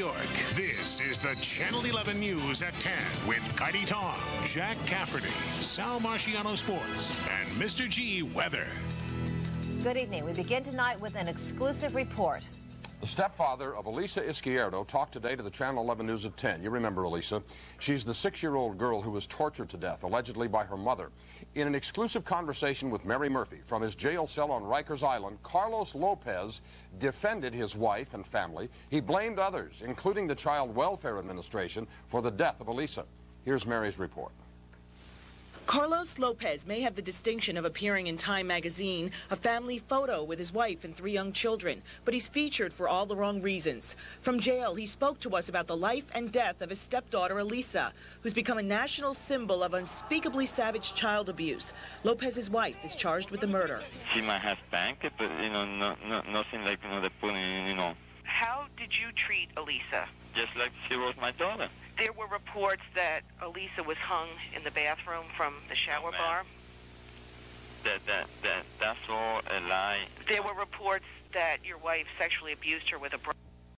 York. This is the Channel 11 News at 10 with Kaity Tong, Jack Cafferty, Sal Marciano Sports, and Mr. G Weather. Good evening. We begin tonight with an exclusive report. The stepfather of Elisa Izquierdo talked today to the Channel 11 News at 10. You remember Elisa. She's the six-year-old girl who was tortured to death, allegedly by her mother. In an exclusive conversation with Mary Murphy from his jail cell on Rikers Island, Carlos Lopez defended his wife and family. He blamed others, including the Child Welfare Administration, for the death of Elisa. Here's Mary's report. Carlos Lopez may have the distinction of appearing in Time magazine, a family photo with his wife and three young children, but he's featured for all the wrong reasons. From jail, he spoke to us about the life and death of his stepdaughter, Elisa, who's become a national symbol of unspeakably savage child abuse. Lopez's wife is charged with the murder. Might have spanked it, but, you know, no, no, nothing like, you know, know. How did you treat Elisa? Just like she was my daughter. There were reports that Elisa was hung in the bathroom from the shower Oh, bar. That, that, that, that's all a lie. There were reports that your wife sexually abused her with a.